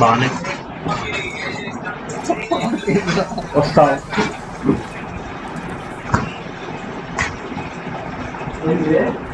बाने वस्ता Thank you.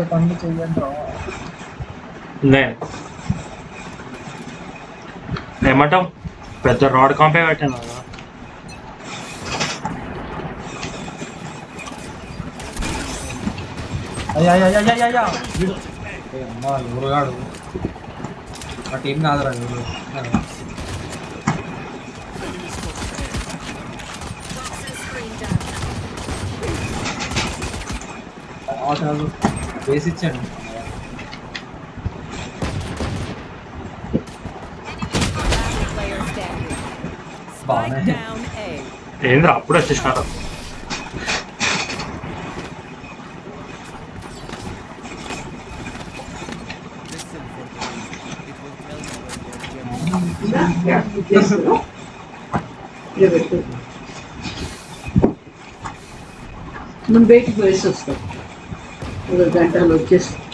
చేసే పనులు చెయ్యండి లేదు పెద్ద రాడ్ కాంపే పెట్టాను కదా. అయ్యా అమ్మా ఊరగాడు. నా టీం కాదురా వీడు. అవసరాలు వేసి ఇచ్చాడు Player standing. బాగానే Spike down A. ఏంద్రా అప్పుడు వచ్చేసినారా Listen for the wind. It will tell you when you're getting మనం బయటికి పోయేసి వస్తాం We'll get the location.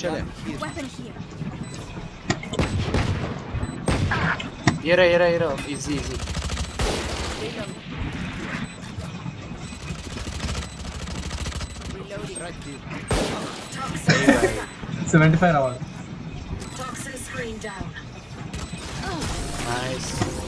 Machete. Here. Weapon here. Here, here, here. Easy, easy. 75 hours. Toxin screen down. Nice.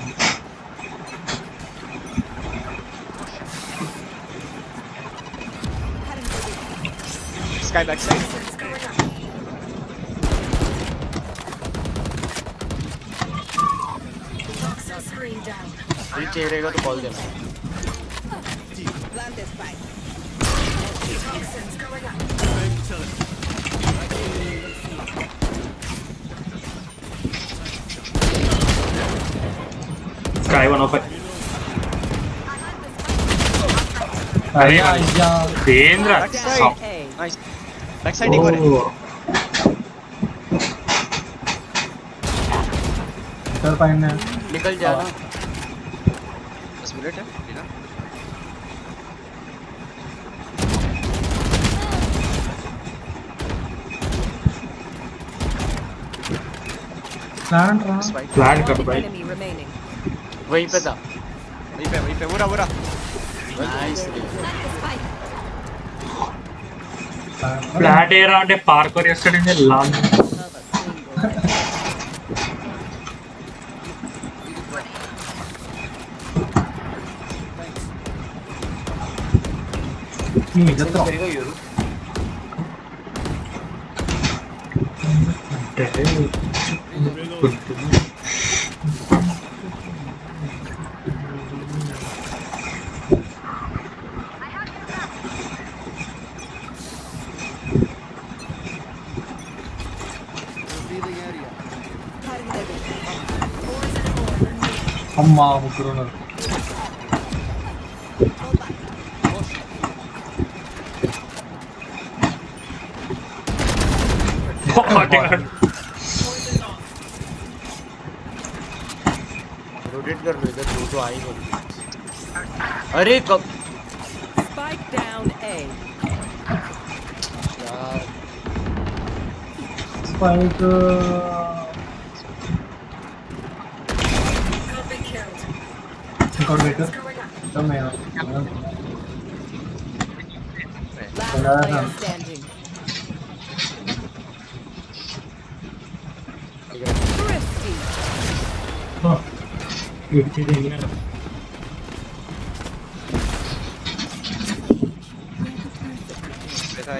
Sky backside. Toxins going up. Toxin screen down. Reach रहेगा तो call देना Toxins going up. Back side एक और है। कर पाएँगे निकल जा रहा बस बुलेट है प्लान रहा प्लान कर भाई वहीं पे था। वहीं पे वहीं पे बुरा बुरा नाइस ఫ్లాట్ ఏరా అంటే పార్కర్ చేస్తాడండి లాంగ్ నీ అమ్మా ముగ్గురు ఉన్నారు रोटेट कर लो इधर दो तो आ ही गए अरे कब Spike down A. यार స్పైక్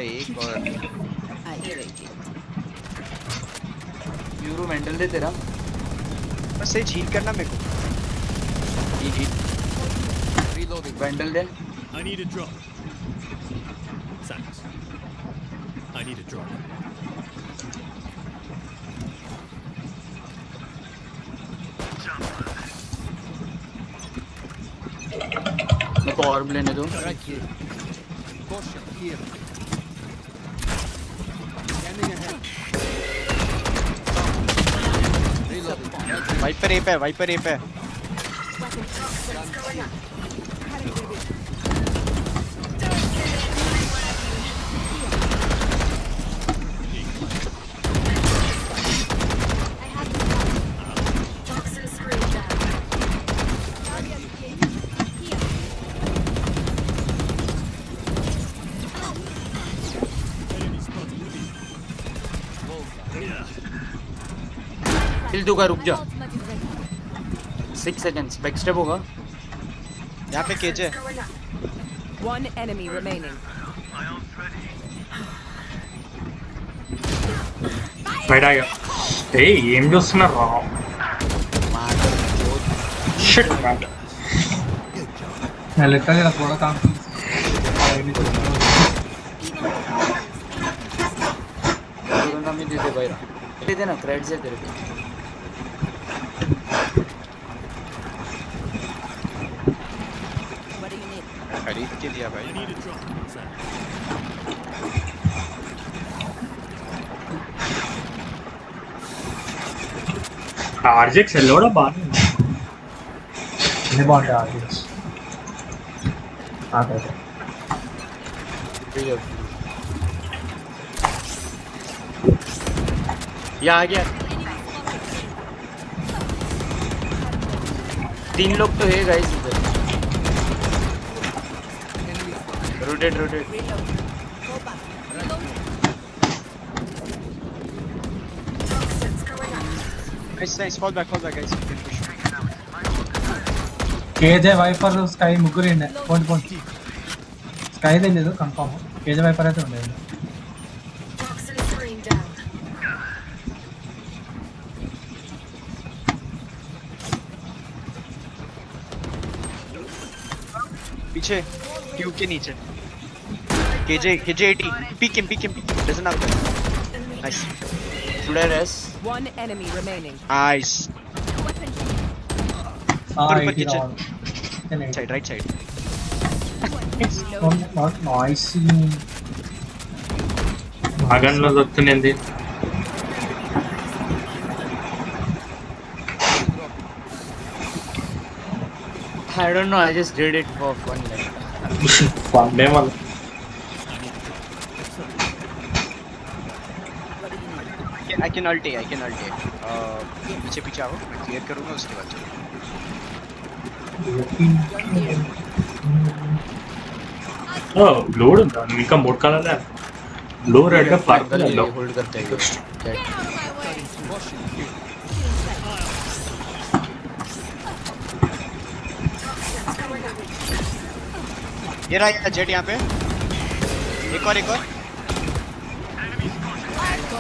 एक और. यूरो मेंटल दे तेरा बस ये झील करना मेरे को ये जी Reloading. मेंटल दे I need a drop. Thanks. Need a drop. मेरे को और लेने दो Right here. Caution here. Scanning ahead. हिल दूंगा रुक जा सिक्स सेकंड्स बैक स्टेप होगा यहाँ पे केज है Going up. One enemy remaining. బయట ఏ ఏం చూస్తున్నారు రా షిట్ నేను లెక్కలు ఇలా కూడా కాన్ఫిడెన్స్ कोरोना में दे दे भाई दे देना क्रेडिट है तेरे को right? I need a drop. What's that? Arjix, hello, Barney. Live on the Arjix. Okay, okay. या आ गया तीन लोग तो है गाइस इधर rotate rotate nice nice fall back fall back guys cage Viper Sky ముగ్గురు పోండి పోండి స్కై తెలియదు కన్ఫామ్ కేజ్ వైపర్ అయితే ఉండేది पीछे ट्यूब के नीचे KJ, KJ80. Peek him, peek him, peek him. Nice. Should I? One enemy remaining. Nice. Right side, right it's not, to I don't know, I just did it for fun. Fun, I can ult I can ult पीछे पीछे आओ मैं clear करूँगा उसके बाद ओह load ना इनका mode का ना लो रेड का फायर कर लो होल्ड करते हैं ये रहा जेट यहाँ पे। एक और एक और।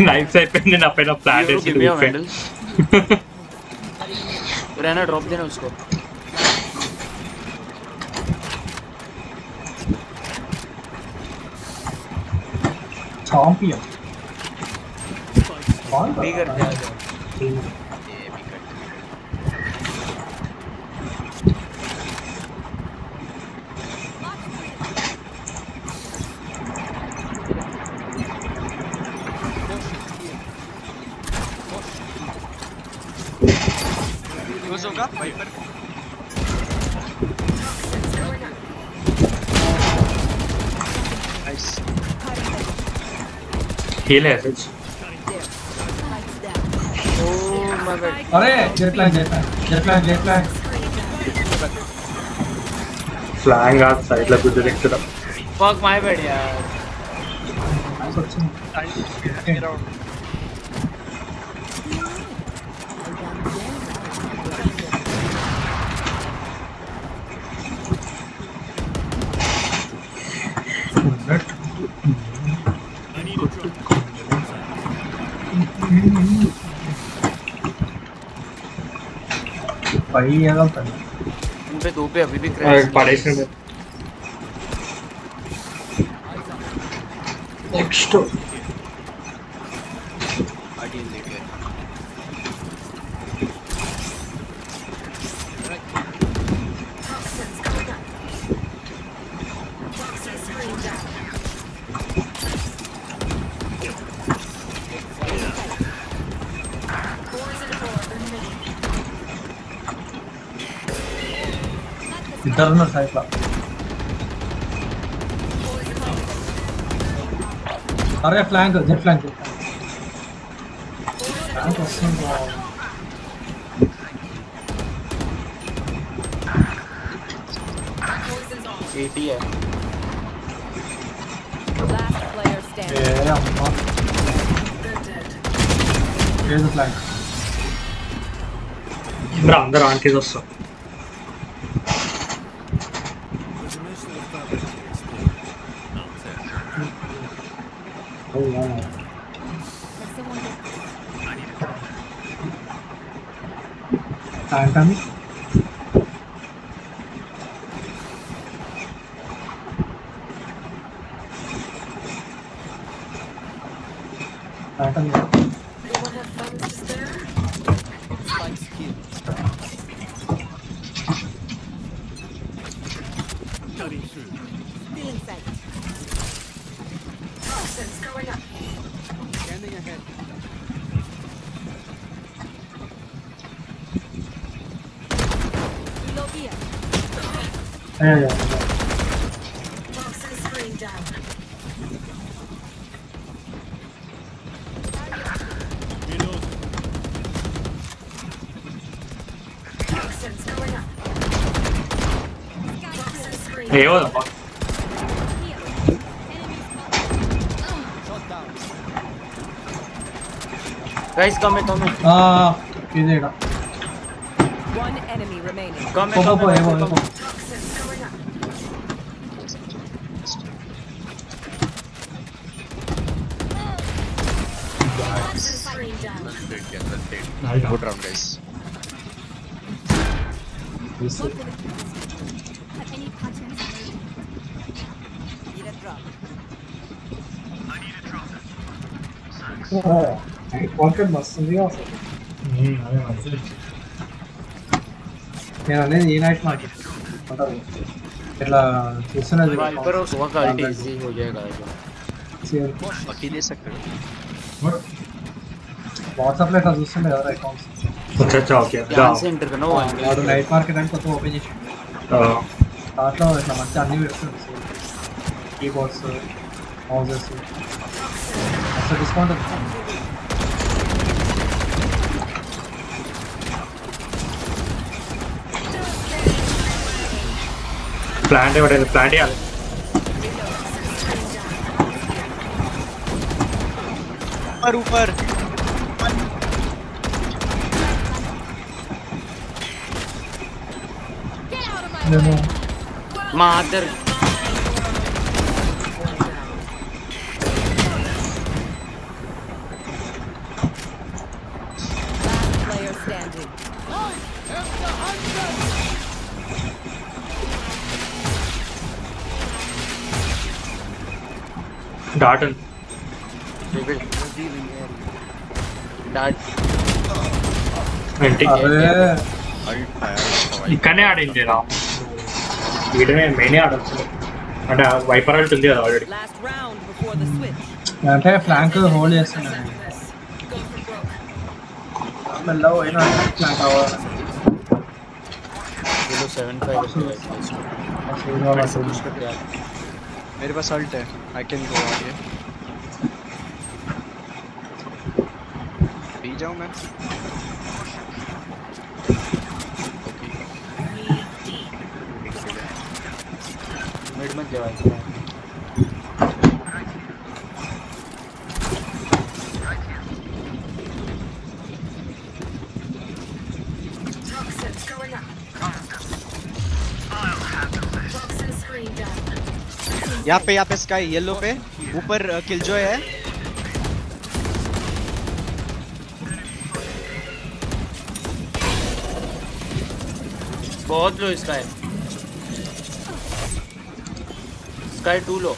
नाइफ से पेन ना pen off plant is loop पे रहना ड्रॉप देना उसको चैंपियन कौन बिगर दिया हील है कुछ अरे Jett line Jett line Jett line Jett line flying outside लग गुजरे एक तरफ़ फक माय बैड यार। पड़ी है गलत उन पे दो पे अभी भी क्रैश पड़े इसमें नेक्स्ट Darına sayfa. అరే ఫ్లాంక్ జెట్ ఫ్లాంక్ ఫ్లాంక్ వస్తుంది Andrà, andrà anche da sotto. There you go. Hey, what the fuck? Guys, come in, come in. Ah, uh, One enemy remaining. Come in, come in. Confident వస్తుంది అసలు అదే మంచిది నేను అనేది ఈ night market అంటారు ఇట్లా చూస్తున్నది Viper और सुबह का ulti easy हो जाएगा बाकी ले सकते हो వాట్సాప్ లో ఇట్లా చూస్తుండే ఎవరు అకౌంట్స్ అచ్చా అచ్చా ఓకే ध्यान से enter करना वो వాడు నైట్ మార్కెట్ అని కొత్త ఓపెన్ చేసి దాంట్లో ఇట్లా మంచి అన్ని పెడుతుంది కీబోర్డ్స్ మౌజెస్ అసలు డిస్కౌంట్ प्लांट है प्लांट है ऊपर ऊपर मादर. भाई ఇక్కడనే ఆడింది రా వీడనే మెయిన్ ఆడచ్చు అంటే వైపర్ అల్ట్ ఉంది కదా already Last round before the switch. అంటే ఫ్లాంక్ హోల్డ్ చేస్తున్నాను Go for broke. మెల్లగా పోయినా ఫ్లాంక్ అవ్వాలి Below 7-5 मेरे पास अल्ट है। आई कैन गो आगे पी जाऊँ मैं? मिड मत जाओ ऐसे. Toxins going up. Toxin screen down. यहाँ पे यहाँ पे स्काई येलो पे। ऊपर uh, किल जो है। बहुत low Sky Sky too low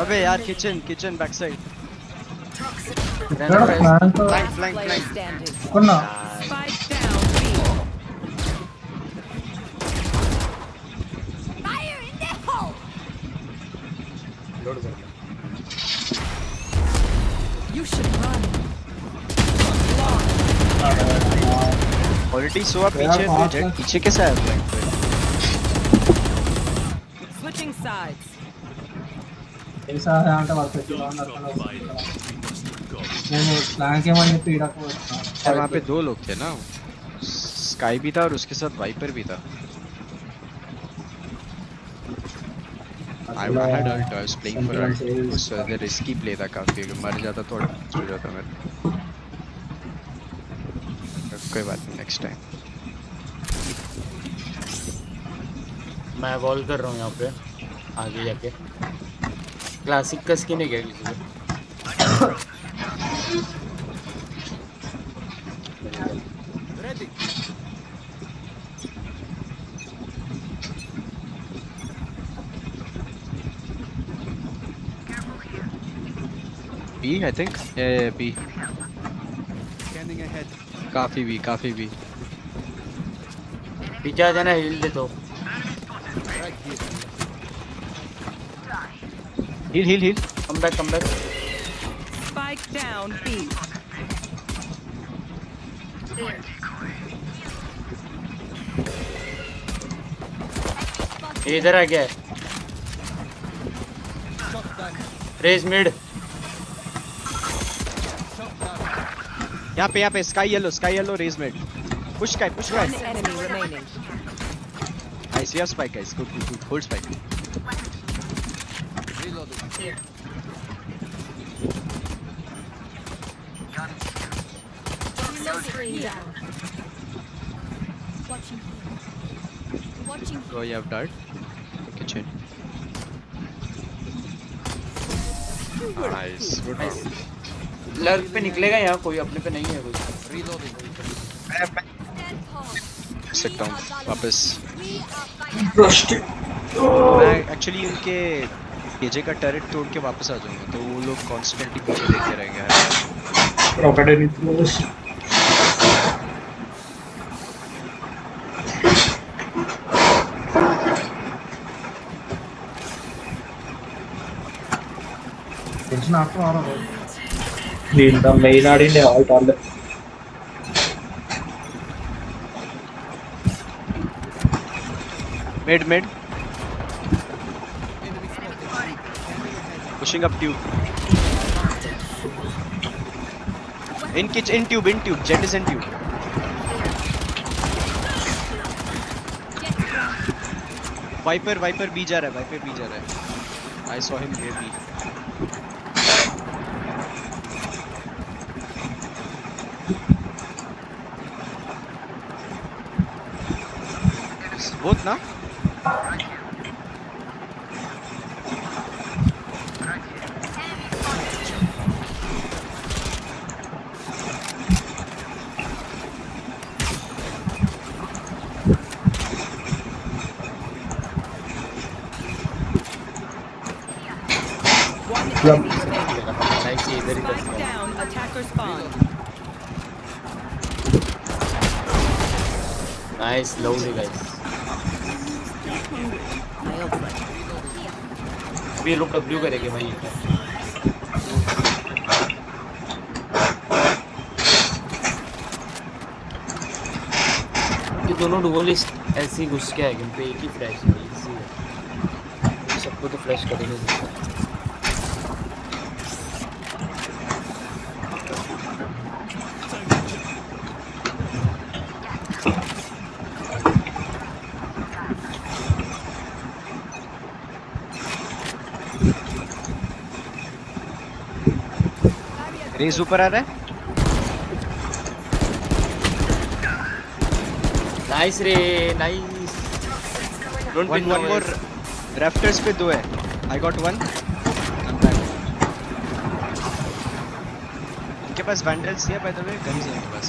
अबे यार kitchen kitchen back side flank flank flank सुआ पीछे तो जेट पीछे कैसा है? ब्लैक स्विचिंग साइड्स ऐसा है आंटा मार सकते हो। अंदर नहीं प्लान के माने पीड़ा को और वहाँ पे दो लोग थे ना। स्काई भी था और उसके साथ वाइपर भी था। I had had ult, I was playing for ult, so the risky था काफ़ी, अगर मर जाता तो हो जाता मेरे कोई बात नहीं नेक्स्ट टाइम मैं वॉल कर रहा हूँ यहाँ पे आगे जाके। क्लासिक का स्किन है क्या किसी को? B I think. Yeah, yeah B. Scanning ahead. काफ़ी भी काफ़ी भी पीछे आ जाना हिल दे तो Right here. Heal heal heal come back come back Spike down. B. ये इधर आ गया है. रेस मिड यहाँ पे यहाँ पे Sky yellow Sky yellow Raze mid Push guy, push One guy. enemy remaining. Nice, we have spike guys. Good, good, good. Hold spike. Reloading. Here. Down. Watching here. Watching Oh, you have dart. Okay, chain. Nice. Good. Lurk पे निकलेगा यहाँ कोई अपने पे नहीं है कोई tall. सकता हूँ वापस एक्चुअली उनके केजे का टर्रेट तोड़ के वापस आ जाऊंगा तो वो लोग कॉन्स्टेंटली पीछे देखे रहेंगे हर बार। Crocodile close. ടെൻഷൻ ആക്കും ആണോ നീണ്ട മെയിൻ ആടിന്റെ ആൾട്ടാണ്ട് Mid, mid. Pushing up tube. In kitch, in tube, in tube. Jet is in tube. Viper, Viper B जा रहा है, Viper B जा रहा है. I saw him here B. Both ना? One Yep. enemy remaining. Nice ये इधर ही Spike करता down. Attacker spawn. Nice lovely अभी लोग डब्ल्यू करेंगे भाई। ये दोनों डुअलिस्ट ऐसे घुस के आएँगे पे एक ही फ्लैश है सबको तो फ्लैश करेंगे। रेस ऊपर आ रहा है। नाइस रे nice don't one one more rafters पे दो है। आई गॉट वन इनके पास वैंडल्स है बाय द वे गन्स है इनके पास।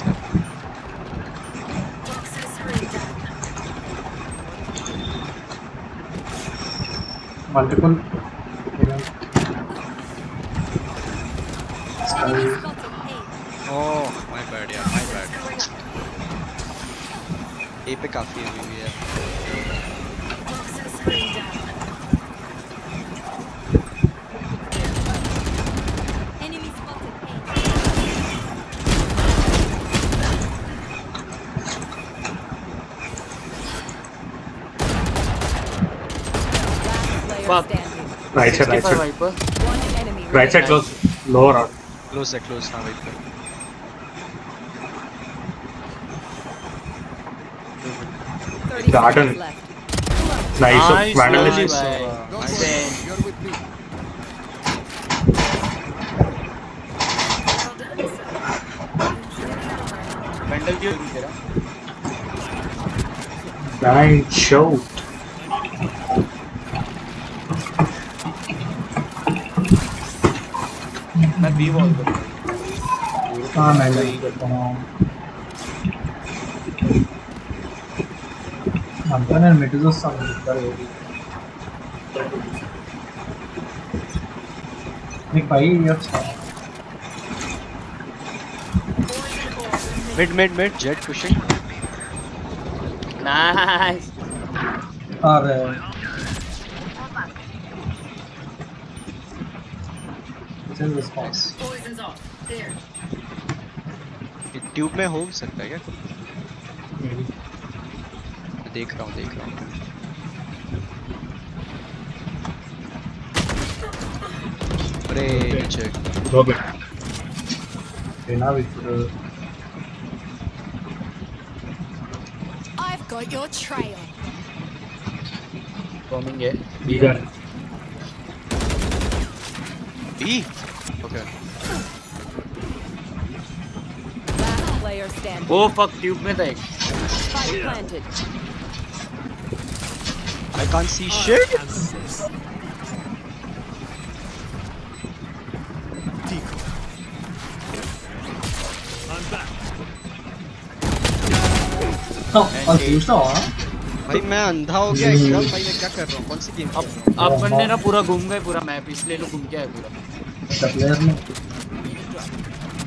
भी यार Toxin screen down. Enemy spotted. A. Last player Fuck. standing. Right side, right 65 side. Viper One enemy Right side remaining. close. Lower out. Close है close हाँ wait कर 30 Garden. seconds left. Nice. Nice, Vandalism. nice. Don't Nice. worry, you're with me. Bundle क्यों नहीं तेरा Nice show. मैं B wall कर हाँ मैं लॉग करता हूँ I'm gonna admit to some होगी एक भाई ये अच्छा mid mid mid Jett pushing nice अरे। चल in. ट्यूब में हो सकता है क्या देख रहा हूँ देख रहा हूँ अरे नीचे. बिना Got your trail. कमिंग है इधर B. Okay. Player standing. वो फक ट्यूब में था एक Spike planted. I can't see shit. Decoy. I'm back. हाँ दूसरा हुआ भाई मैं अंधा हो गया एकदम भाई मैं क्या कर रहा हूँ कौन सी गेम अपन ने ना पूरा घूम गए पूरा मैप इसलिए लोग घूम के आए पूरा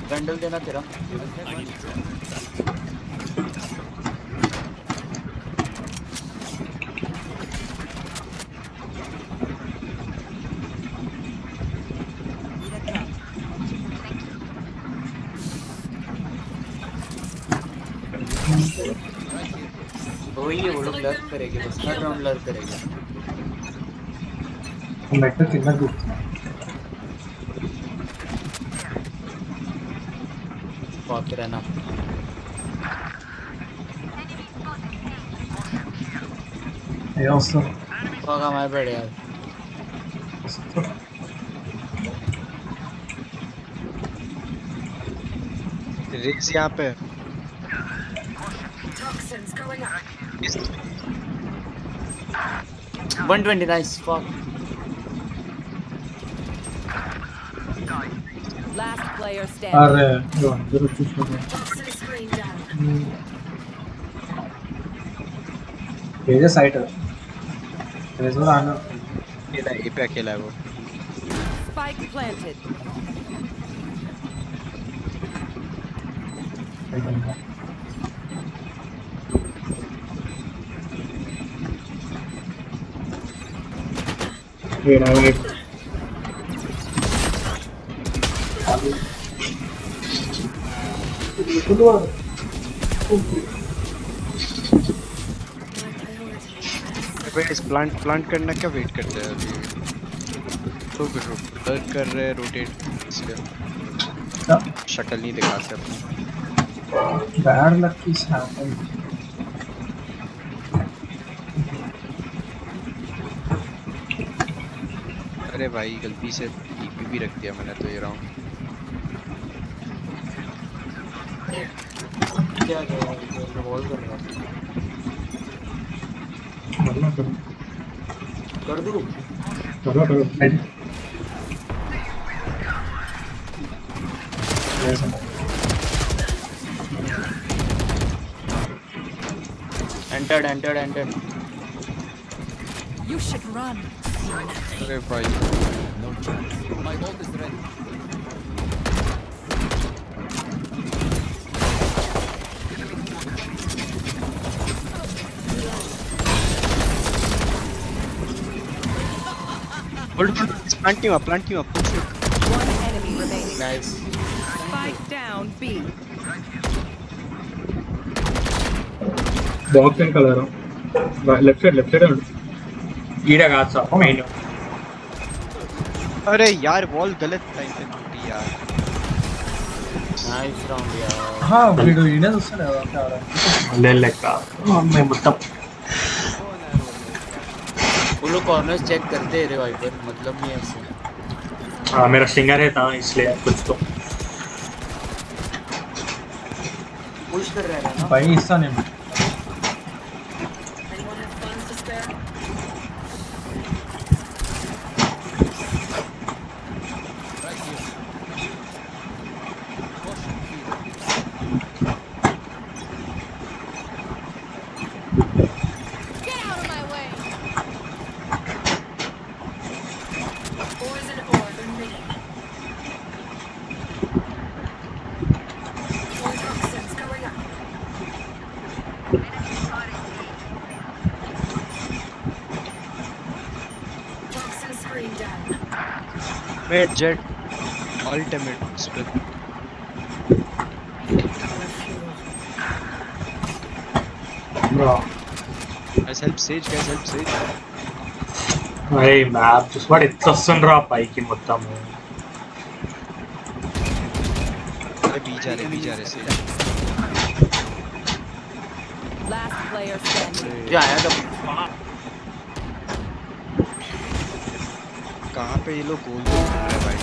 कैंडल देना तेरा I need a drop. है लर्क करेंगे बस हर राउंड लर्क करेंगे। मेट्रो कितना दूर? था बात रहना। ये also फक हमारे बड़े यार। रिक्स यहाँ पे। 120 nice fuck Last player standing. अरे जो अंदर चूस हो गया Toxin screen down. भेजे साइट है रेजर आना अकेला ए पे अकेला है वो Spike planted. रहा है इस प्लांट प्लांट करना क्या वेट करते हैं अभी? रुक रुक लर्क कर रहे हैं रोटेट इसलिए शटल नहीं दिखा सकते। बैड लक इज़ हैपन अरे भाई गलती से ईपी भी रख दिया मैंने तो ये राउंड क्या कर रहा है। कर। करो करो entered entered entered You should run. Sorry, bro. No chance. My ult is ready. Hold, hold, plant him up, plant him up, push it. One enemy remaining. Nice. Fight down, B. Box and color. Left side, left side. कीड़ा घात सा आई अरे यार wall गलत time पे टूटी यार। Nice round यार। हाँ वीडियो ही ना उससे ना आ ले ले का। हाँ, मैं मतलब वो लोग कॉर्नर्स चेक करते हैं रिवाइवर मतलब ये ऐसे। हाँ मेरा सिंगर है था इसलिए कुछ तो। पुश कर रहा है ना? भाई इसका नहीं। Private Jet Ultimate Hospital. Bro. Guys, help Sage, guys, help Sage. Hey, map, just what it's a sunra pike in Muttam. Last player standing. Yeah, I had a पे ये लोग गोल गोल कर रहे हैं भाई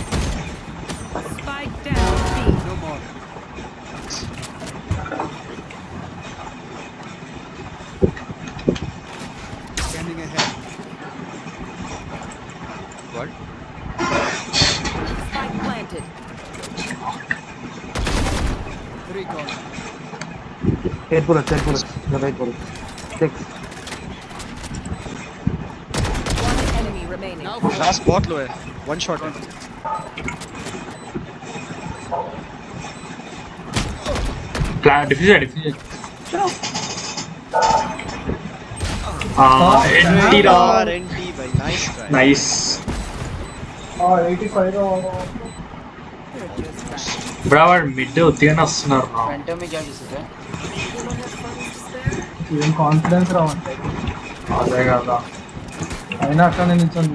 Spike down B. No more. Scanning ahead. What? Spike planted. Three gone. Eight bullets, eight bullets. The right bullet. Six. One enemy remaining. Now for last बहुत low है one shot है प्लान डिफ्यूजर डिफ्यूजर हाँ एंटी रा यार n t भाई nice try nice और 85 रो బ్రా వాడు మిడ్ ఉత్తిగానే వస్తున్నారు రా फैंटम में क्या किसी है ఏం కాన్ఫిడెన్స్ రావంటే అదే కదా అయినా అక్కడనే నిల్చొని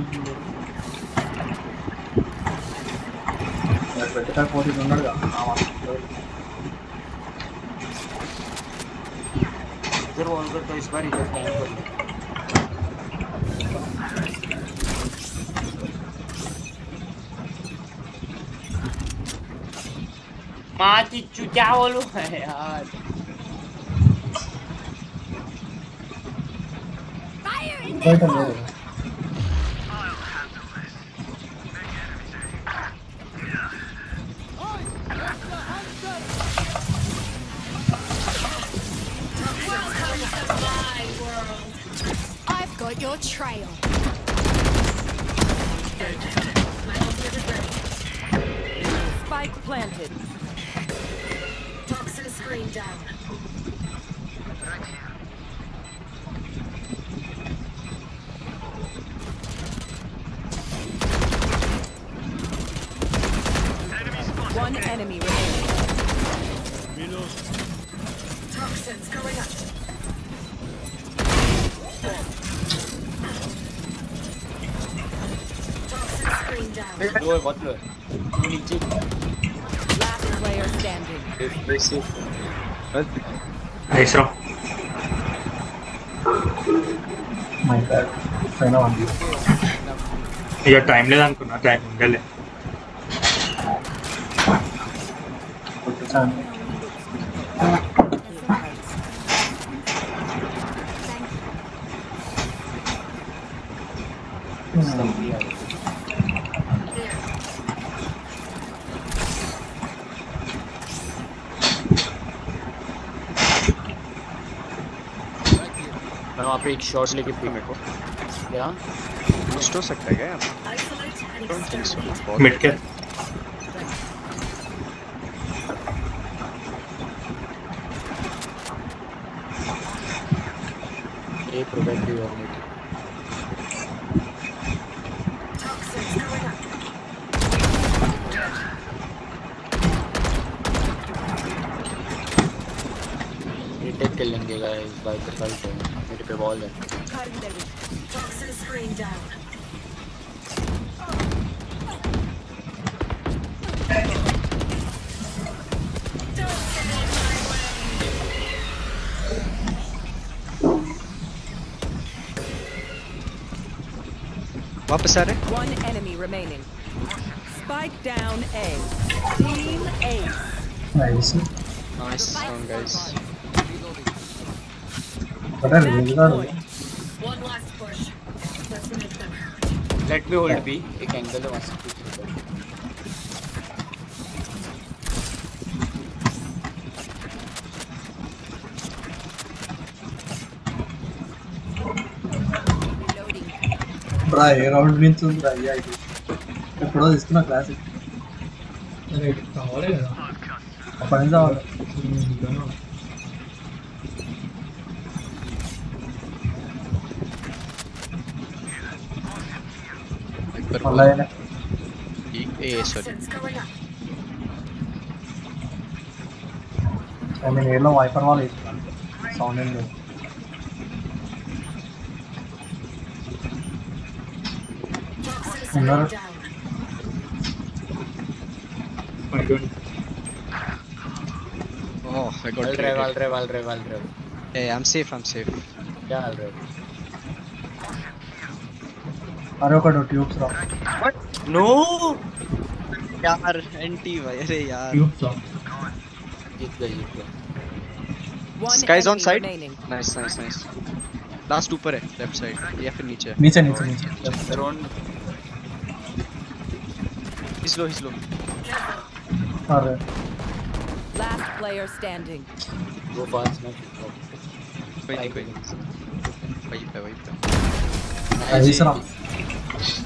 फिर वो ऑन करता तो इस बार ही करता है माची चुचा बोलू है यार Fire in the! 걸 맞으래 눈이지 레이스 레이스로 ఇక టైం లేదనుకున్నా టైం ఉండలే पे एक शॉट लेके फेंक मेरे को। क्या बूस्ट हो सकता है क्या यहाँ डोंट मिड के। ये प्रोबेबिलिटी है रिटेक कर लेंगे गाइस बाय द फाइट है मेरे पे बॉल है Toxin screen down. वापस आ रहे One enemy remaining. Spike down A. Team Ace. Nice nice song guys but range గాడు One last push. Let's make them hurt. Let me hold B एक angle है वहाँ से कुछ निकल బ్రా ఏ రౌండ్ నుంచి ఉంది అయ్యా ఇది ఎప్పుడో తీసుకున్నా క్లాస్ కావాలి కదా అప్పటి నుంచి Sorry. I mean, yellow wiper wall is sound in there. Another. My god. Oh, I got I'll drive, I'll drive, I'll drive, I'll drive. Eh, hey, I'm safe, I'm safe. Yeah, I'll drive. Aroka do tubes rock. No यार एंटी भाई अरे यार। जीत गए जीत गए Sky on side nice nice nice last ऊपर है लेफ़्ट साइड या फिर नीचे नीचे नीचे नीचे। Round he's low he's low अरे। लास्ट प्लेयर स्टैंडिंग वो फास्ट ना कोई नहीं कोई नहीं वहीं पे वहीं पे Avisra.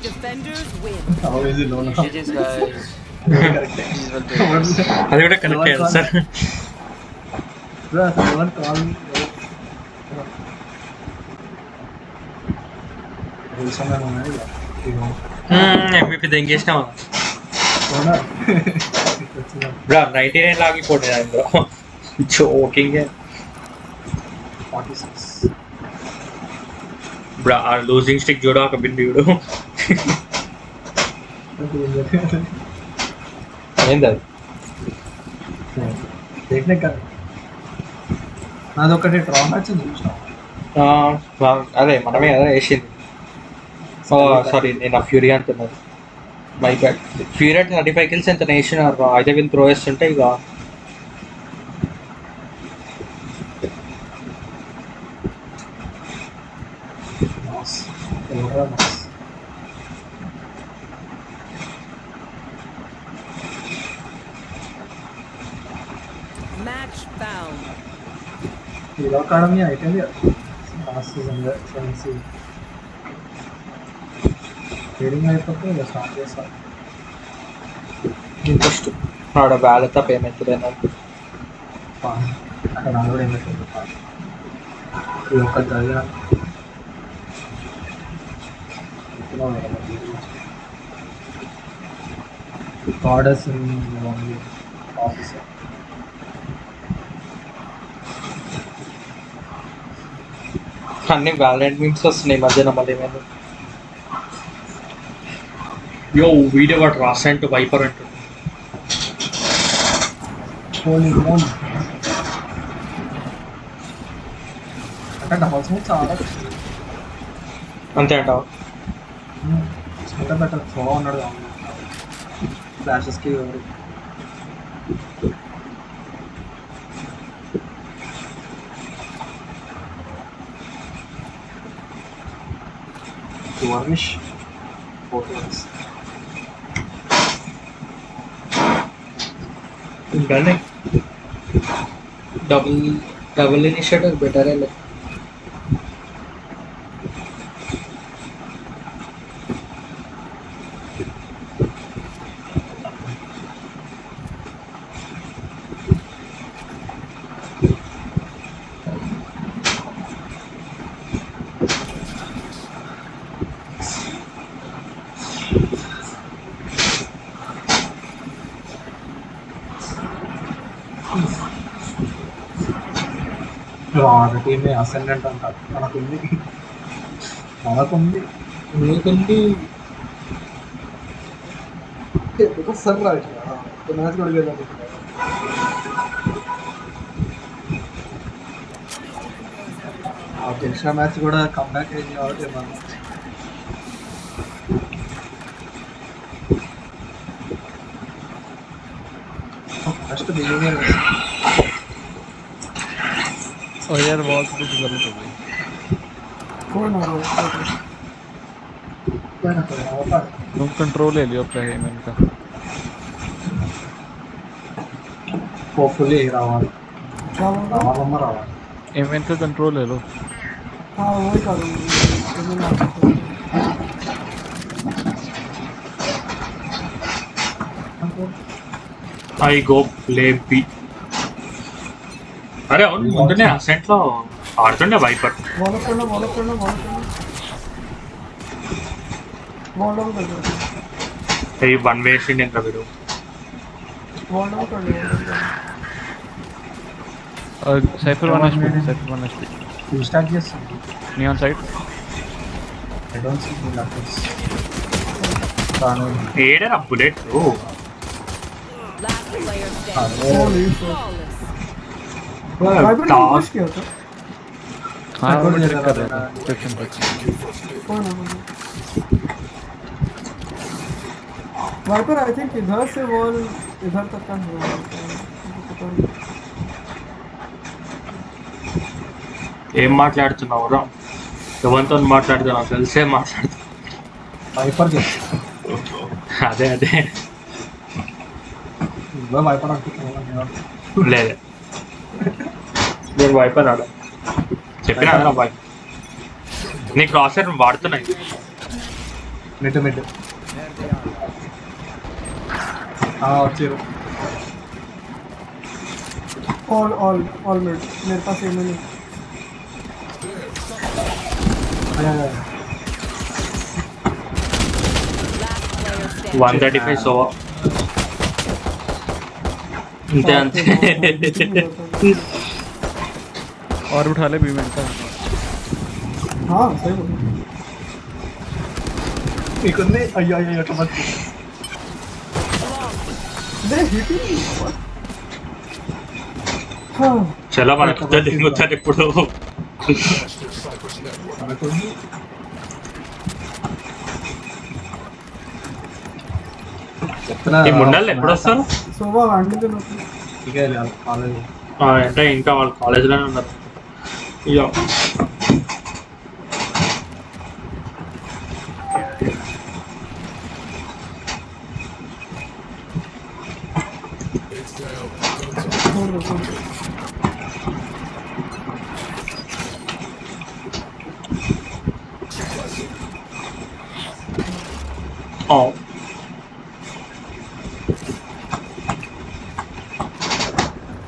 Defenders win. How is it low now? GG's guys. He's well played. Are you connected, sir? Bro, someone call me. Hmm MVP देंगे इसका होना ब्रा 99 लाख ही पोड़ जाएँगे ब्रा जो वॉकिंग है 46 Bruh, our losing streak जोड़ा कभी नहीं जोड़ो इंदर देखने का అదొకటి డ్రా మ్యాచ్ చూసాం అదే మనమే అదే వేసింది సారీ నేను ఆ ఫ్యూరీ అంటున్నాను మై బ్యాడ్ ఫ్యూరీ అంటే థర్టీ ఫైవ్ కిల్స్ ఎంత నేషన్ ఐ విన్ త్రో వేస్తుంటే ఇక economy item here. Last season, the currency. Trading I put in the stock, yes, sir. Interest. Not a valid payment to the end. Fine. I can already make it. Look at the other. Orders in the officer. అన్ని valent memes వస్తున్నాయి ఈ మధ్యన మళ్ళీ ఏమైంది యో video వాడు రాసంటూ wiper అంటూ హోలీ మోన్ అంటే డబల్ స్మూత్ చాలా అంతే అంటావు smooth better flow to varnish hotels. Double double initiator better है టీమే అసెండెంట్ అంటారు మనకుంది మనకుంది నీకుంది ఒకసారి రావచ్చు మ్యాచ్ కూడా గెలవాలి ఆ గెలిచిన మ్యాచ్ కూడా కంబ్యాక్ అయింది కాబట్టి మనం ఫస్ట్ బిగినింగ్ और यार वॉल पे कुछ गलत हो गई कौन आ रहा है? तुम कंट्रोल ले लियो अपने हेमन का। पोपले रावण रावण मरा एमएन का कंट्रोल ले लो। हाँ वही करूँगी आई गो प्ले बी అరే అవును ముందునే అసెంట్ లో ఆడుతుండే వైపర్ ఈ వన్ వేసిండి ఇంకా వీడు Cypher one HP Cypher one HP start చేస్తాను నీ on side I don't see nothing ఏడరా bullet ఓ last player standing shit. Flawless. Vibrant ने push किया था हाँ Control मैं ले चेक रहा कर रहा था। था सेक्शन तक कौन है वाइपर आई थिंक इधर से वॉल इधर तक का है पता नहीं ఏం మాట్లాడుతున్నావు రా ఎవరితో మాట్లాడుతున్నావు తెలిసే మాట్లాడుతున్నావు వైపర్ అదే అదే నువ్వే వైపర్ అనుకుంటున్నావు లేదు నేను వైపర్ ఆడ చెప్పినా కదా వైప్ నీ క్రాసర్ వాడుతున్నాయి మిడ్ మిడ్ వచ్చారు ऑल ऑल ऑल मिड मेरे पास एक minute one thirty five so అంతే అంతే और उठा ले भी मिलता है हाँ सही बोल। एक ने अय्या अय्या तो मत दे हिट ही हाँ। चला मार तो जल्दी में उठा के पड़ो मैं तो नहीं। ये मुंडा ले पड़ा सर। सुबह आंटी के लोग ठीक है यार कॉलेज। हाँ एंटा इनका वाल कॉलेज लेना दो छोड़ दो ఆ,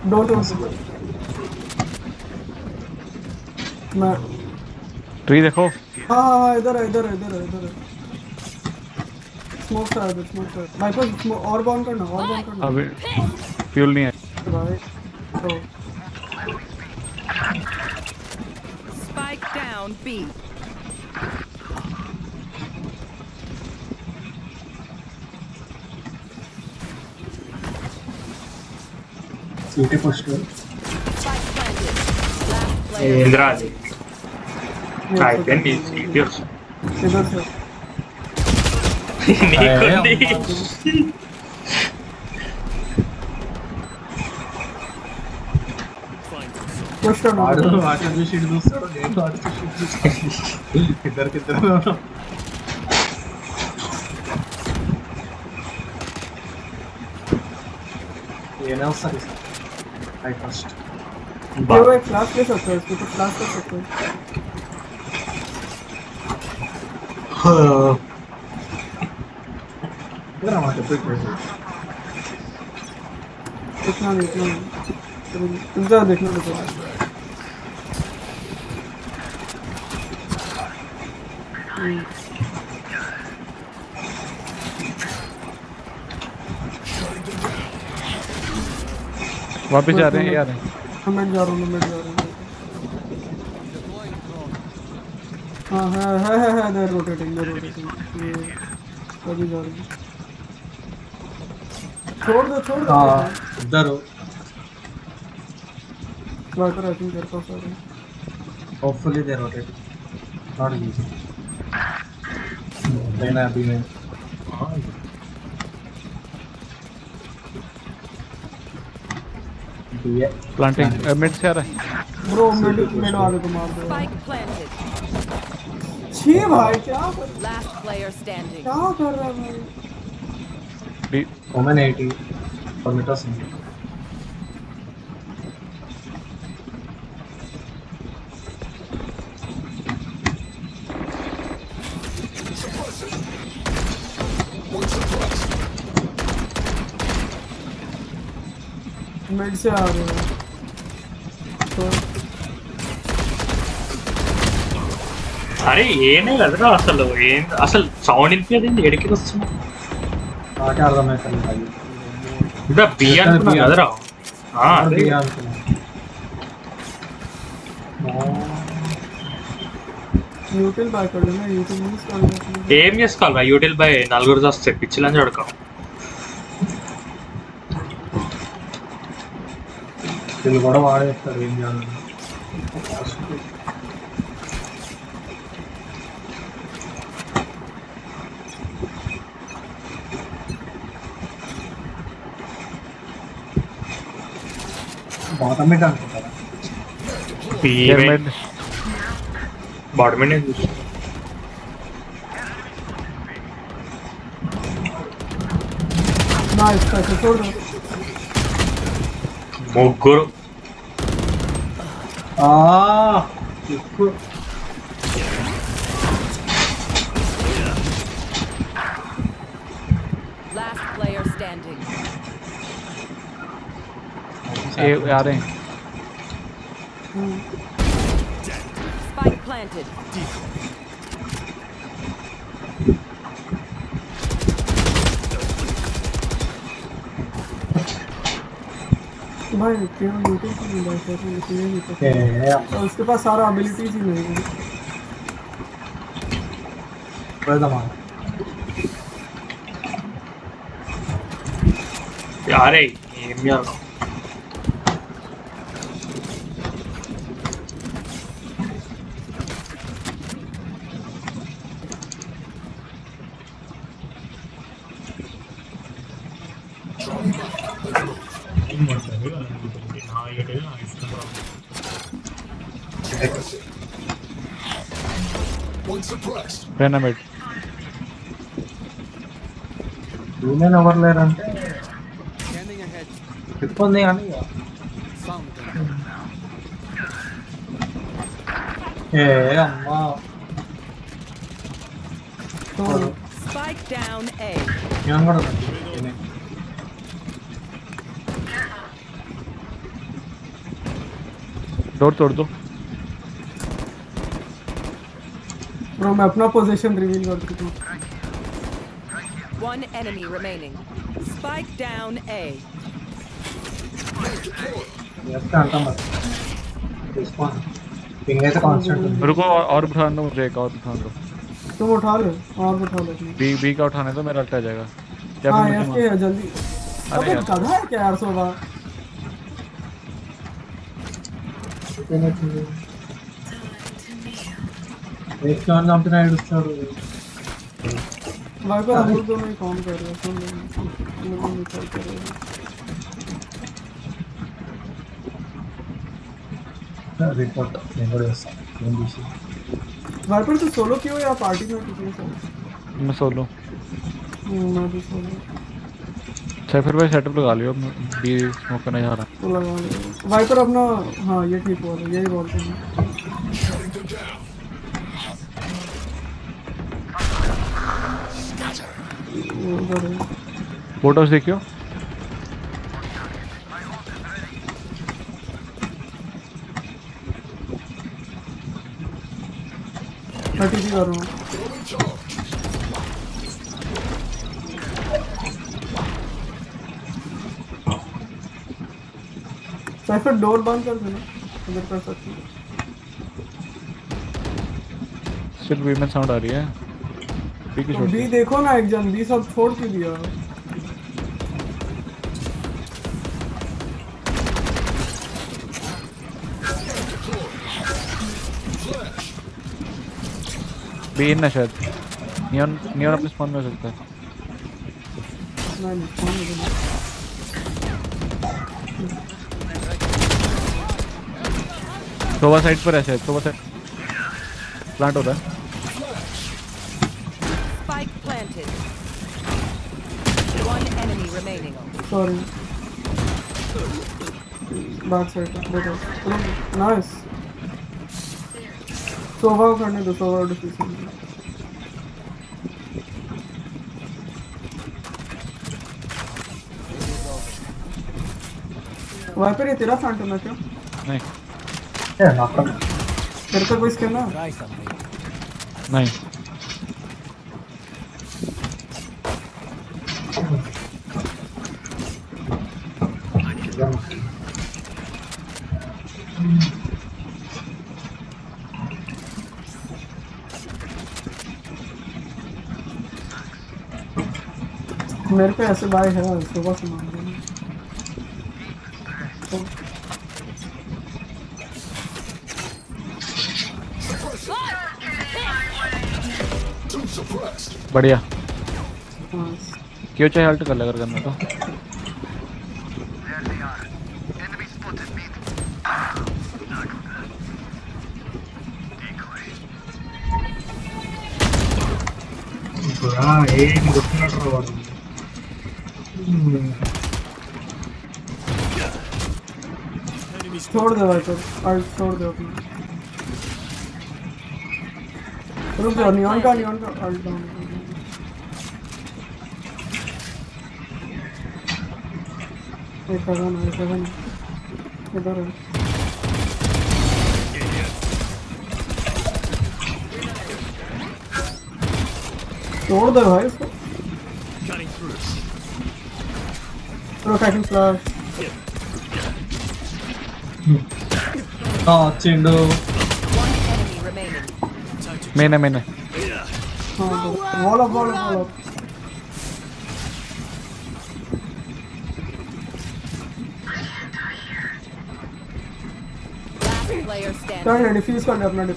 डोंट ओपन मैं ट्री देखो। हाँ, इधर है इधर है इधर है इधर है। स्मोक स्मोक भाई पास और बॉन करना और बॉन करना। अभी फ्यूल नहीं है। भाई तो Spike down B. Beautiful. Ai, tem mesmo, meu Deus. Nicolas. Poxa, mano. Olha o vestido do céu dele, olha o vestido do Eu acho que ele não. Ele não sabe. Aí, posso. Eu é clássico essa coisa, eu tô clássico essa coisa. इधर हमारे पे कोई इतना नहीं इतना नहीं इधर देखना देखो वापस जा रहे हैं यार मैं जा रहा हूँ मैं जा रहा हूँ हाँ है है है है they're rotating they're rotating ये अभी जा रही छोड़ दो छोड़ दो। हाँ इधर वाइपर आई थिंक तेरे पास आ रहा है hopefully they rotate not easy लेना अभी में। ये प्लांटिंग मिड से आ रहा है। ब्रो मिड मिड वाले को मार दो। Spike planted. छी भाई क्या कर Last player standing. क्या कर रहा है भाई? डी ओमेन 80 और मिटा सिंह मिड से आ रहे हैं। అరే ఏమే లేదురా అసలు? ఏం అసలు సౌండ్ వినిపించదండి ఎడికి వస్తున్నా నాకే అర్థమవుతుంది బి అనుకున్నా కదరా? ఏం చేసుకోవాలి బై? యూటిల్ బై నలుగురు చూస్తే పిచ్చిలని చూడక. వీళ్ళు కూడా వాడేస్తారు ఏం చేయాలి? Adam da P Badmin is used. Nice, kaçı sordum. Moggur. Aaa. Yokku. ए आ रहे हैं। भाई केवल लूटिंग को मिला है तो लेकिन ये नहीं उसके पास सारा एबिलिटीज ही नहीं है। यार Ven a ver. Vienen a ver la delante. ¿Qué pone, amigo? Eh, era wow. Yo no guardo Dor, dor, dor. Bro मैं अपना पोजीशन रिवील कर देता हूँ। One enemy remaining spike down A left आटा मत। रिस्पांस पिंग ऐसे constant रुको और उठा दो मुझे एक और उठा दो। तुम उठा लो और उठा लो बी बी का उठाने तो मेरा अल्टा जाएगा। हाँ एफ़ के जल्दी। अबे कहाँ है क्या यार सोबा? వేసుకొని చంపిన ఏడుస్తాడు भाई पर हम लोग दोनों ही काम कर रहे हैं सुन लो हम लोग निकल कर रहे हैं రిపోర్ట్ నేను కూడా చేస్తాను ఏం చూసి भाई पर तू सोलो क्यों या पार्टी में किसी के साथ मैं सोलो हम्म, मैं भी सोलो अच्छा फिर भाई सेटअप लगा लियो बी स्मोक करने जा रहा तो लगा लिया भाई पर अपना हाँ ये ठीक हुआ था यही बोलते हैं वो उधर है। फ़ोटोज़ देखियो डोर बंद कर देना। हो। सिर्फ़ में साउंड आ रही है। बी की तो छोड़ बी देखो ना एक जन बी सब छोड़ क्यों दिया? बी इन ना शायद। नियॉन नियॉन अपने स्पॉन में हो सकता है। नहीं फ़ोन सोवा साइड पर है शायद सोवा साइड प्लांट होता है। बैक साइड देखो नाइस सोवा करने दो सोवा डिफिशन वाइपर ये तेरा फैंटम है क्या? नहीं। तेरे पे कोई स्किन है? नहीं। घर पे ऐसे बाय है उसको बस मान बढ़िया। क्यों चाहे अल्ट कर लगा करना तो। हाँ एक दुसरा ट्रोल వాడు छोड़ दे भाई तो अल्ट छोड़ दे अपना रुक जाओ नियॉन का नियॉन का अल्ट डाउन एक सेकंड एक second Throw hmm. ah, cracking. Oh, Chindo. Main, main, main. Wall up, wall up, wall up. Turn and if you start up, not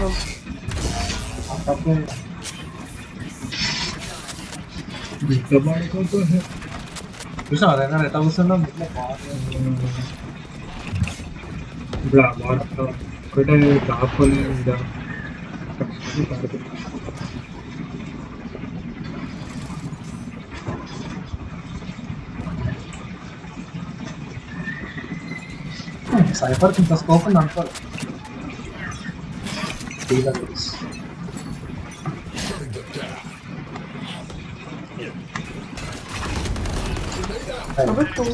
on. ಮಾಡ್ಕೊಂಡು ಕೃಷ್ಣ ಅವ್ರ ಹೆಂಗಾರೆ ಟೌಸನ್ನ ಇಲ್ಲ ಒಕ್ಕటే ಕಾಪಲ್ಲಿ సైఫర్కి ఇంత స్కోప్ ఉంది అనుకోరు డీలర్ గురించి अबे तो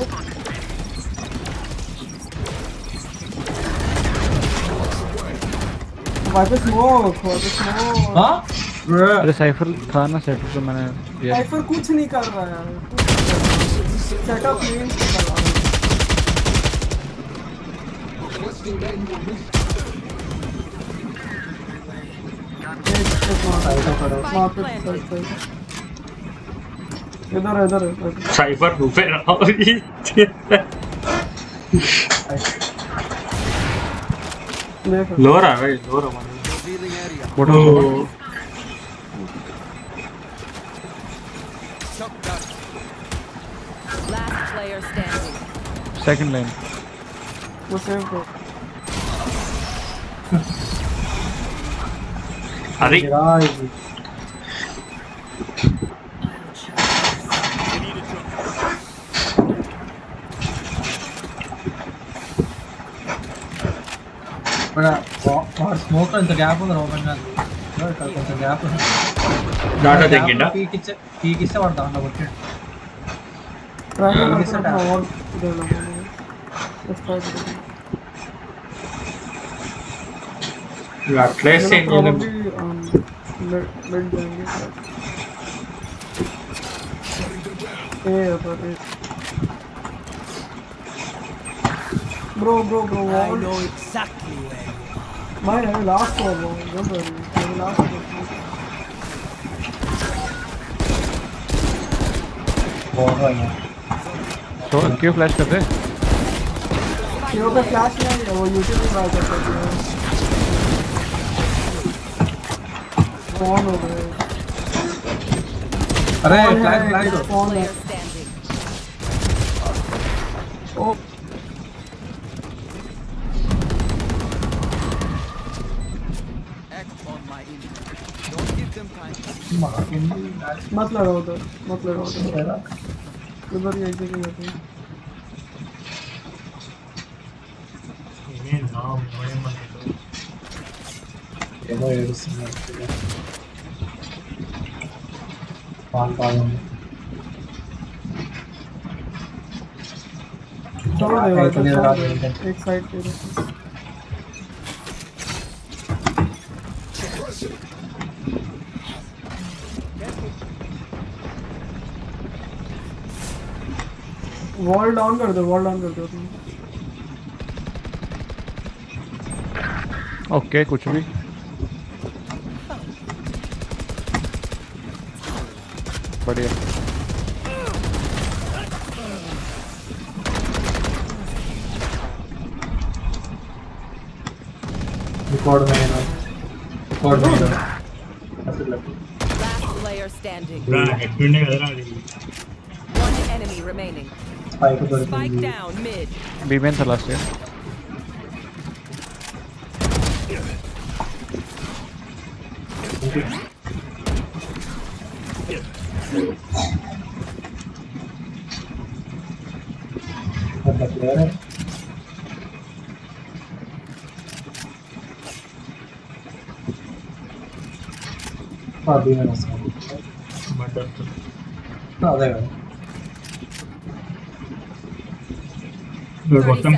स्मोक स्मोक हाँ? अरे साइफर था ना सेट तो मैंने साइफर कुछ नहीं कर रहा है सेटअप नहीं कर रहा। है एक एक मार मार। पे इधर है, इधर है, इधर साइफर रूपे देख है भाई लोरा मान फ़ोटो. सेकंड लाइन वो सेव को अरे अपना सेट है। और इधर लगा लेट्स ट्राई करो अटलेस से probably um mid mid जाएँगे ए पर A bro bro bro I know exactly where you are. भाई अरे last wall bro don't worry अरे लास्ट तो क्यों फ्लैश कर दे ये पे फ्लैश नहीं है वो यूट्यूब पे ट्राई कर सकते हैं कौन हो गए अरे फ्लैश फ्लैश है Player standing. Oh Act on my input. Don't give them time. मत लगाओ उधर मत लगाओ उधर उधर ही एक जगह जाते हैं ఏదో ఏడుస్తున్నారు పాలు తాగండి छोड़ दे एक भाई इधर छोड़ आ दे गए। एक साइड पे वॉल डाउन कर दो वॉल डाउन कर दो। ओके कुछ भी। बढ़िया। रिकॉर्ड में ना? रिकॉर्ड में ना? ऐसे लग रहा है प्लेयर स्टैंडिंग रहा है एक्सपेंड कर रहा है Bike down mid. B main tha last year. Oh, B minus. some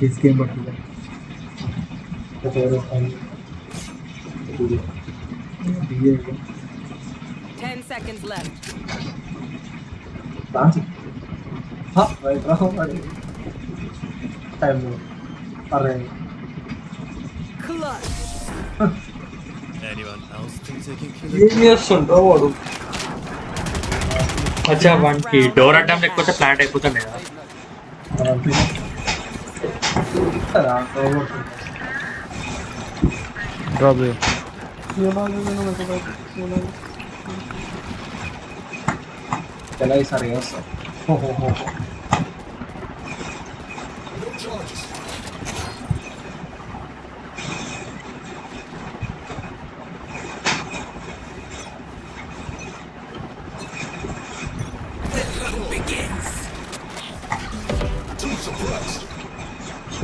this game, but Ten seconds left. Dancing. Huh? Right, right, right. Time. All right. చేసుకుంటా వాడు అచ్చా వానికి డోర్ అడ్డం లేకపోతే ప్లాంట్ అయిపోతాడు కదా డ్రాప్ ఎలా ఈసారి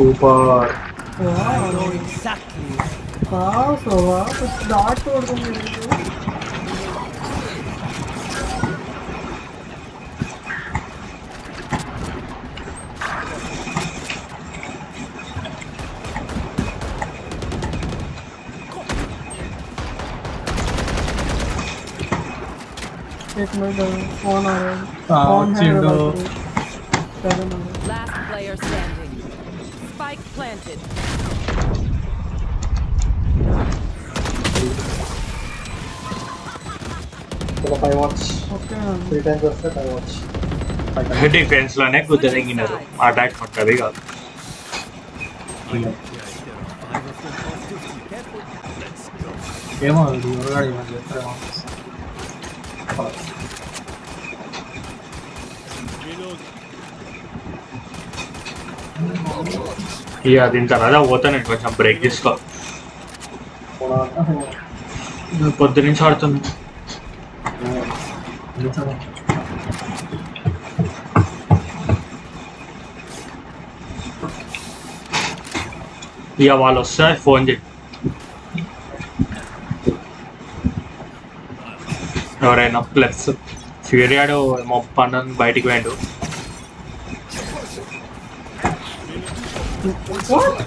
Super. Wow, I know exactly. Wow, so wow, it's not for Take my phone on. Ah, phone Last player standing planted. I watch. Okay. Three times I watch. Defense line है कुछ नहीं ना attack मत करेगा. ఇక దీని తర్వాత పోతాను నేను కొంచెం బ్రేక్ తీసుకో పొద్దు నుంచి ఆడుతున్నా ఇక వాళ్ళు వస్తే ఫోన్ చేయి ఎవరైనా ప్లస్ ఫీరియాడు ఏమో పన్ను బయటికి పోయిండు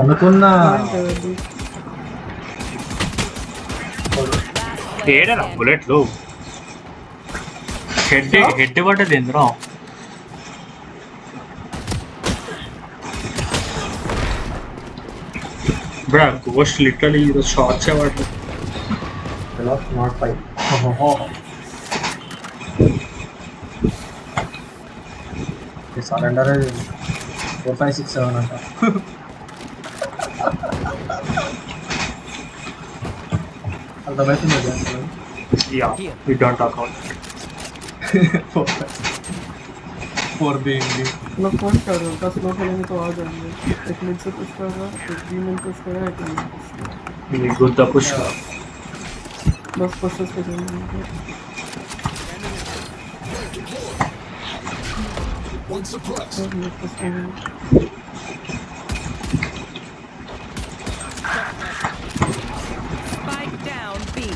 అనుకున్నా. ఏడరా బుల్లెట్లు? హెడ్ హెడ్ పడ్డది ఎందులో బ్రా గోస్ట్ లిటరలీ ఈరోజు షార్ట్స్ పడ్డది హలో నాట్ ఫైవ్ ये सारा अंडर है four five six seven under Otherwise, you don't. Yeah, we don't talk about it. for, for being me. लोग फ़ोन कर रहे हो दस लोग खेलेंगे तो आ जाएँगे एक मिनट से पुश कर रहा है एक मिनट पुश कर रहा है एक मिनट पुश कर रहा है गुड द पुश कर पे जाएँगे एक मिनट पुश करेंगे Spike down B.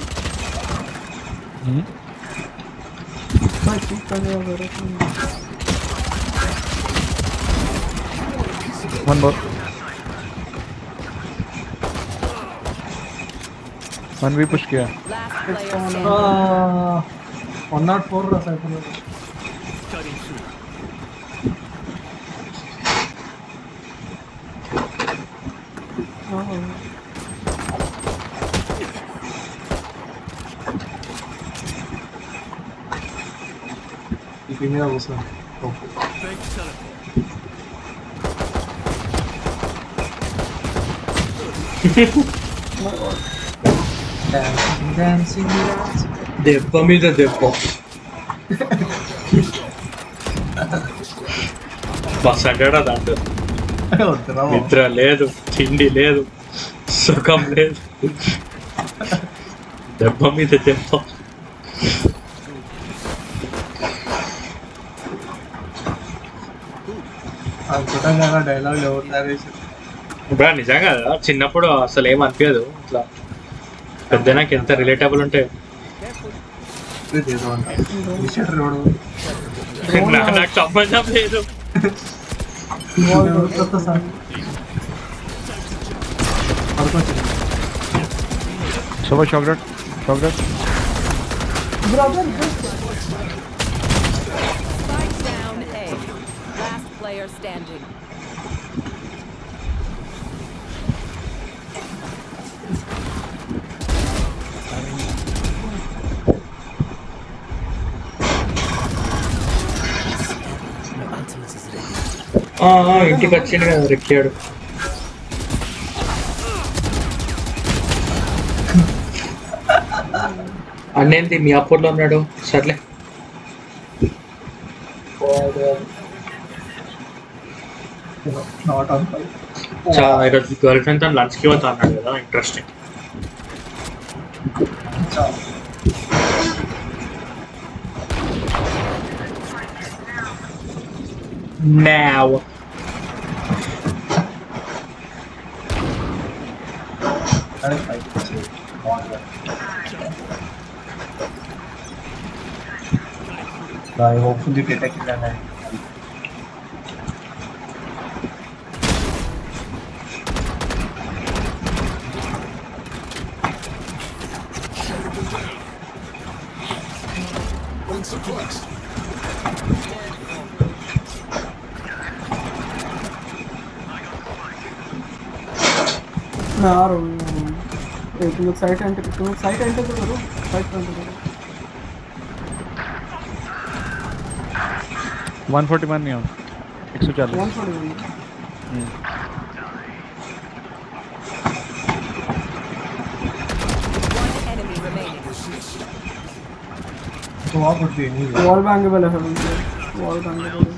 कर रहे हो अगर वन मोर वन भी पुश किया 아, 원날 포르라서 해보는 이 비밀 하고서 어. Hehehe డాన్సింగ్ దెబ్బ మీద దెబ్బ బస్ అంటాడా దాంట్లో. నిద్ర లేదు తిండి లేదు సుఖం లేదు. దెబ్బ మీద దెబ్బ. అనుకుంటాం కదా డైలాగ్ ఎవరు నిజంగా చిన్నప్పుడు అసలు ఏం అనిపించదు ఇట్లా. పెద్ద నాకు ఎంత రిలేటబుల్ ఉంటే ఇది ఏదో అంటారు టీషర్ట్ రోడ్ నా- నాకు సంబంధం లేదు కొత్త సార్ పడుకోవచ్చు Soba chocolate. ఇంటికి వచ్చిండు కదా రెక్కాడు. అన్నేంటి మీ అప్పట్లో ఉన్నాడు. సర్లే. ఈరోజు గర్ల్ ఫ్రెండ్ తను లంచ్కి పోతా అన్నాడు కదా interesting now. I hope you hopefully data kill and I यार ए, तुम लोग साइट एंटर तुम लोग साइट एंटर तो करो साइट एंटर करो। 141 नहीं हो 140 141 One enemy remaining. तो आप कुछ नहीं वॉल बैंगेबल है वॉल बैंगेबल है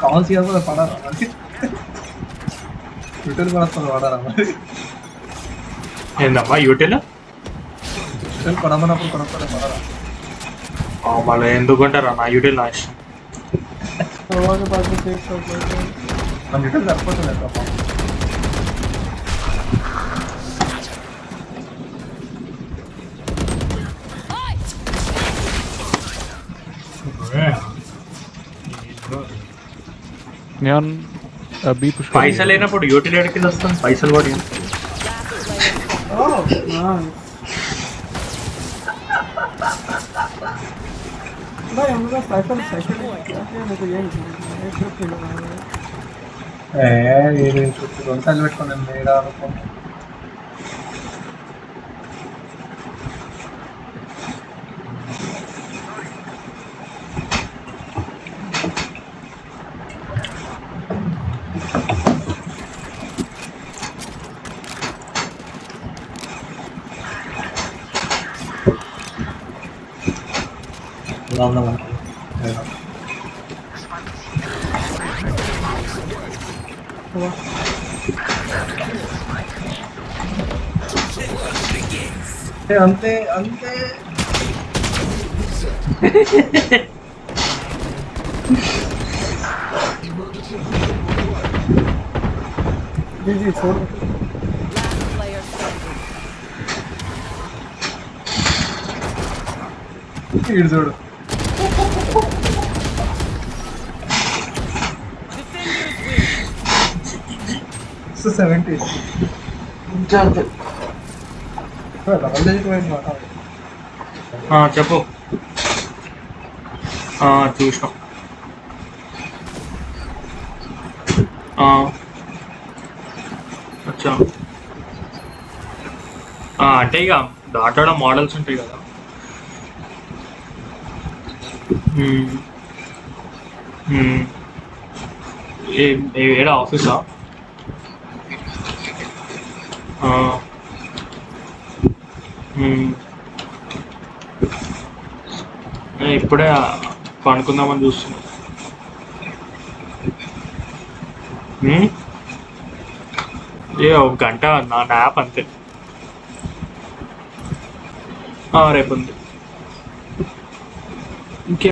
காசியாக படம் ட்விட்டர் படத்தில் படம் மாதிரி ఏందమ్మా యూటీలో కొనమన్నప్పుడు కొనకపోతే కొనరా మళ్ళీ ఎందుకుంటారా నా యూటీలు నా ఇష్టం సరిపోతుంది పాపం Neon uh, B push పైసలు లేనప్పుడు యూటీలో ఎడికి వస్తాం పైసలు కూడా ఇవ్వం. ओह नाइस भाई हम लोग साइकिल साइकिल क्या किया मेरे को ये नहीं समझ में आया, ट्रिप नहीं लगा रहा है ఏ ఇది చుట్టూ రెండు సార్లు పెట్టుకుని మీరు అనుకోండి ఉందాం అంటే olduğunu anlamadım. Evet. Hey, ante, ante. GG छोड़ जोड़ సెవెంటీ చెప్పు. చూసా అచ్చా. అంటే ఇక దాటాడ మోడల్స్ ఉంటాయి కదా. ఏడా ఆఫీసా? ఇప్పుడే పండుకుందామని చూస్తున్నా. ఏ ఒక గంట నా యాప్ అంతే. రేపు ఉంది.